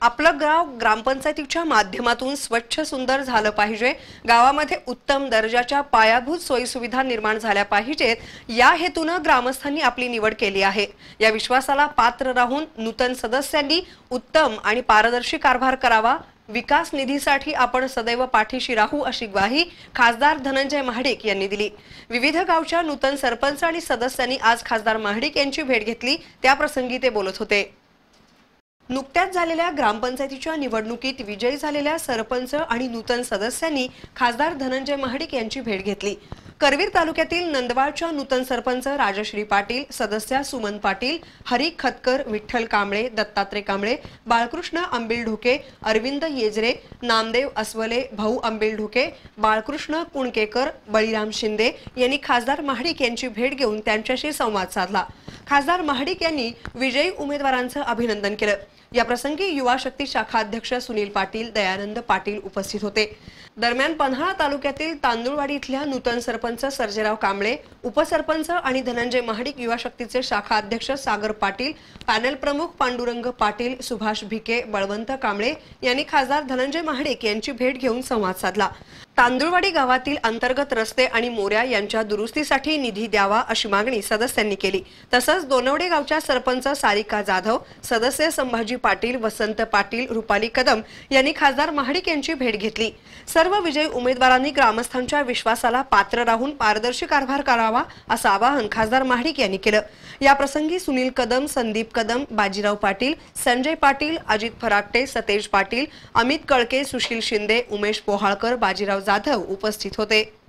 आपलं गाव ग्रामपंचायतीच्या माध्यमातून स्वच्छ सुंदर झालं पाहिजे. गावामध्ये उत्तम दर्जाच्या पायाभूत सोयीसुविधा निर्माण झाल्या पाहिजेत. या हेतूनं ग्रामस्थांनी आपली निवड केली आहे. या विश्वासाला पात्र राहून नूतन सदस्यांनी उत्तम आणि पारदर्शी कारभार करावा. विकास निधीसाठी आपण सदैव पाठीशी राहू अशी ग्वाही खासदार धनंजय महाडिक यांनी दिली. विविध गावच्या नूतन सरपंच आणि सदस्यांनी आज खासदार महाडिक यांची भेट घेतली. त्याप्रसंगी ते बोलत होते. नुकत्याच झालेल्या ग्रामपंचायतीच्या निवडणुकीत विजयी झालेल्या सरपंच आणि नूतन सदस्यांनी खासदार धनंजय महाडिक यांची भेट घेतली. करवीर तालुक्यातील नंदवाळच्या नूतन सरपंच राजश्री पाटील सदस्या सुमन पाटील हरी खतकर विठ्ठल कांबळे दत्तात्रय कांबळे बाळकृष्ण अंबिल ढोके अरविंद येजरे नामदेव अस्वले भाऊ अंबिल ढोके बाळकृष्ण कुणकेकर बळीराम शिंदे यांनी खासदार महाडिक यांची भेट घेऊन त्यांच्याशी संवाद साधला. खासदार महाडिक यांनी विजयी उमेदवारांचं अभिनंदन केलं. या प्रसंगी युवा शक्ती शाखा अध्यक्ष सुनील पाटील दयानंद पाटील उपस्थित होते. दरम्यान पन्हाळा तालुक्यातील तांदुळवाडी इथल्या नूतन सरपंच सर्जेराव कांबळे उपसरपंच आणि धनंजय महाडिक युवा शक्तीचे शाखा अध्यक्ष सागर पाटील पॅनल प्रमुख पांडुरंग पाटील सुभाष भिके बळवंत कांबळे यांनी खासदार धनंजय महाडिक यांची भेट घेऊन संवाद साधला. तांदुळवाडी गावातील अंतर्गत रस्ते आणि मोऱ्या यांच्या दुरुस्तीसाठी निधी द्यावा अशी मागणी सदस्यांनी केली. तसंच दोनवडे गावच्या सरपंच सारिका जाधव सदस्य संभाजी पाटील वसंत पाटील रुपाली कदम यांनी खासदार महाडिक यांची भेट घेतली. सर्व विजयी उमेदवारांनी ग्रामस्थांच्या विश्वासाला पात्र राहून पारदर्शी कारभार करावा असं आवाहन खासदार महाडिक यांनी केलं. याप्रसंगी सुनील कदम संदीप कदम बाजीराव पाटील संजय पाटील अजित फराकटे सतेज पाटील अमित कळके सुशील शिंदे उमेश पोहाळकर बाजीराव जाधव उपस्थित होते.